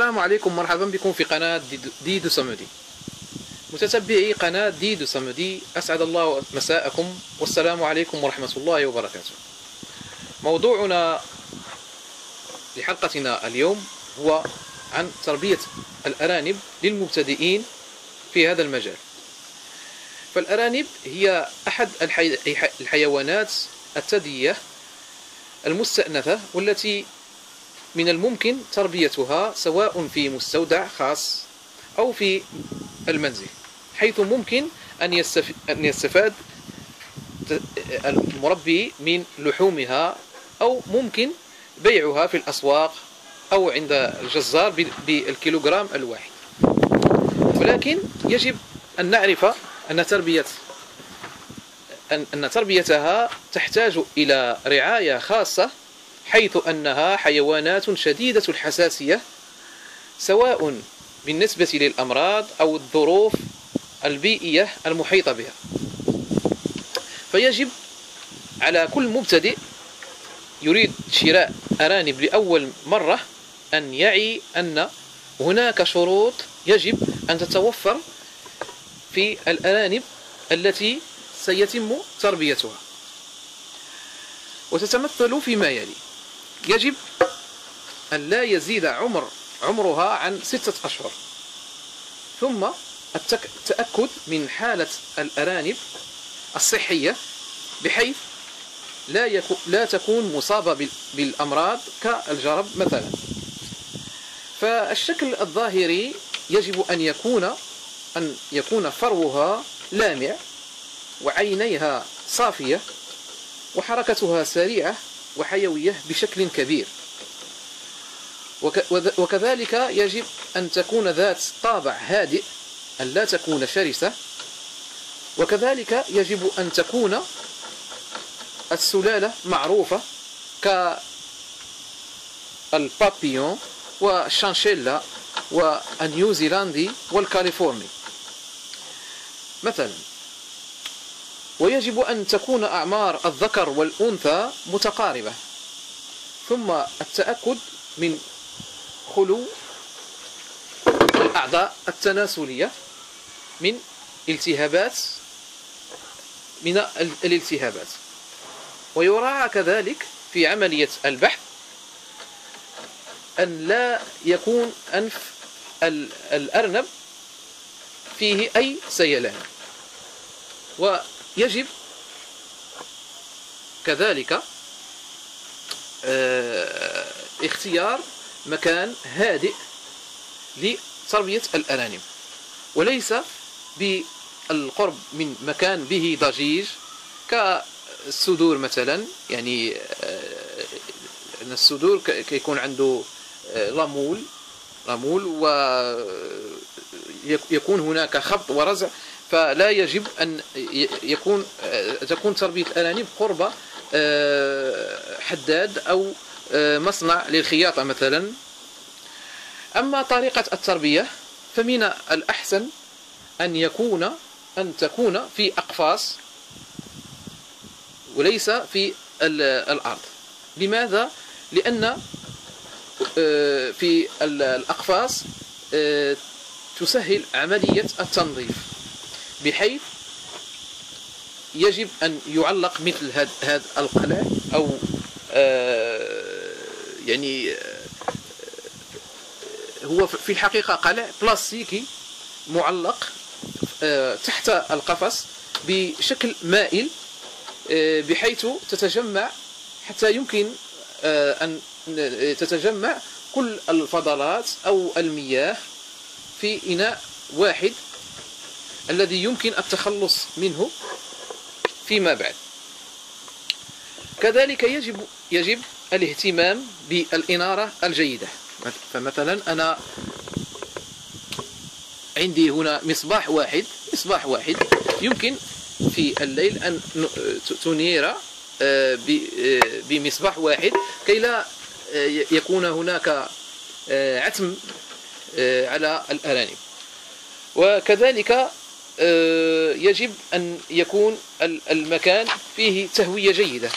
السلام عليكم. مرحبا بكم في قناة ديدو سمودي متتبعي قناة ديدو سمودي أسعد الله مساءكم. والسلام عليكم ورحمة الله وبركاته. موضوعنا لحلقتنا اليوم هو عن تربية الأرانب للمبتدئين في هذا المجال. فالأرانب هي أحد الحي... الحيوانات الثديية المستأنفة والتي من الممكن تربيتها سواء في مستودع خاص أو في المنزل حيث ممكن أن يستفاد المربي من لحومها أو ممكن بيعها في الأسواق أو عند الجزار بالكيلوغرام الواحد. ولكن يجب أن نعرف أن تربية أن تربيتها تحتاج إلى رعاية خاصة حيث أنها حيوانات شديدة الحساسية سواء بالنسبة للأمراض أو الظروف البيئية المحيطة بها. فيجب على كل مبتدئ يريد شراء أرانب لأول مرة أن يعي أن هناك شروط يجب أن تتوفر في الأرانب التي سيتم تربيتها. وتتمثل فيما يلي. يجب أن لا يزيد عمر عمرها عن ستة أشهر. ثم التأكد من حالة الأرانب الصحية بحيث لا يكو لا تكون مصابة بالأمراض كالجرب مثلا. فالشكل الظاهري يجب أن يكون أن يكون فروها لامع وعينيها صافية وحركتها سريعة وحيوية بشكل كبير. وكذلك يجب أن تكون ذات طابع هادئ أن لا تكون شرسة. وكذلك يجب أن تكون السلالة معروفة كالبابيون والشانشيلا والنيوزيلندي والكاليفورني. مثلا ويجب أن تكون أعمار الذكر والأنثى متقاربة. ثم التأكد من خلو الأعضاء التناسلية من التهابات من الالتهابات. ويراعى كذلك في عملية البحث أن لا يكون أنف الأرنب فيه أي سيلان. ويجب كذلك آه، اختيار مكان هادئ لتربية الأرانب وليس بالقرب من مكان به ضجيج كالسدور مثلا يعني آه، السدور كيكون عنده آه، رمول رمول ويكون هناك خبط ورزع فلا يجب أن يكون آه، تكون تربية الأرانب قرب حداد أو مصنع للخياطة مثلا. أما طريقة التربية فمن الأحسن أن يكون أن تكون في أقفاص وليس في الأرض. لماذا؟ لأن آه، في الأقفاص آه، تسهل عملية التنظيف. بحيث يجب أن يعلق مثل هذا القلع أو آه، يعني هو في الحقيقة قلع بلاستيكي معلق تحت القفص بشكل مائل بحيث تتجمع حتى يمكن أن تتجمع كل الفضلات أو المياه في إناء واحد الذي يمكن التخلص منه فيما بعد. كذلك يجب يجب الاهتمام بالإنارة الجيدة. فمثلا أنا عندي هنا مصباح واحد مصباح واحد. يمكن في الليل أن تنير آه، آه، بمصباح واحد. كي لا آه، يكون هناك عتم على الأرانب. وكذلك يجب أن يكون المكان فيه تهوية جيدة.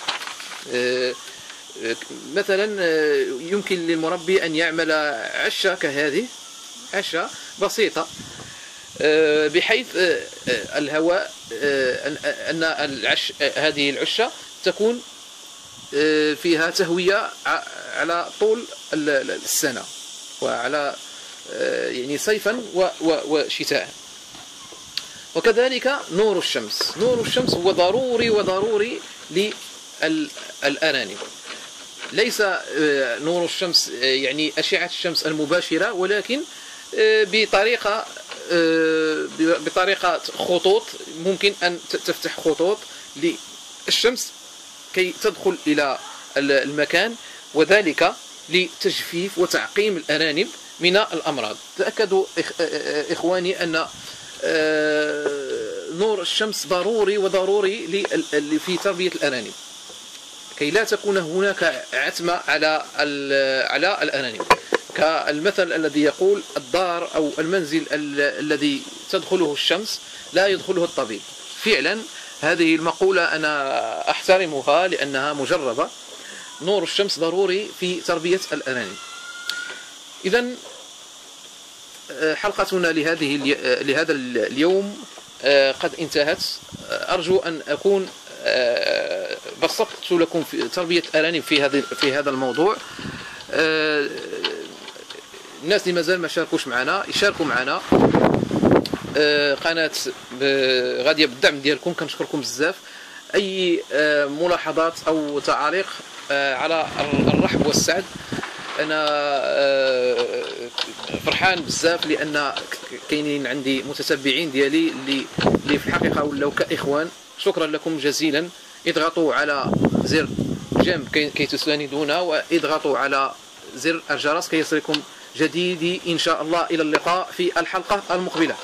مثلا يمكن للمربي أن يعمل عشة كهذه عشة بسيطة. بحيث الهواء أن العش هذه العشة تكون فيها تهوية على طول السنة وعلى يعني صيفا وشتاء وكذلك نور الشمس. نور الشمس هو ضروري وضروري للأرانب ليس آه، نور الشمس آه، يعني أشعة الشمس المباشرة ولكن آه، بطريقة بطريقة خطوط ممكن أن تفتح خطوط للشمس كي تدخل إلى المكان وذلك لتجفيف وتعقيم الأرانب من الأمراض. تأكدوا إخواني أن نور الشمس ضروري وضروري في تربية الأرانب. كي لا تكون هناك عتمة على على الأنانيم كالمثل الذي يقول الدار أو المنزل الذي تدخله الشمس لا يدخله الطبيب. فعلا هذه المقولة أنا أحترمها لأنها مجربة. نور الشمس ضروري في تربية الأنانيم إذا حلقتنا لهذه لهذا اليوم آه، قد انتهت. أرجو أن أكون آه، بسطت لكم في تربية الأرانب في هذا في هذا الموضوع. آه، الناس اللي مازال ما شاركوش معنا يشاركوا معنا. آه، قناة غادية بالدعم ديالكم كنشكركم بزاف. أي ملاحظات أو تعاليق على الرحب والسعد أنا فرحان بزاف لأن كاينين عندي متتبعين ديالي اللي اللي في الحقيقة ولاو كإخوان. شكرا لكم جزيلا. اضغطوا على زر جيم كي تساندون واضغطوا على زر الجرس كي يصلكم جديدي إن شاء الله. إلى اللقاء في الحلقة المقبلة.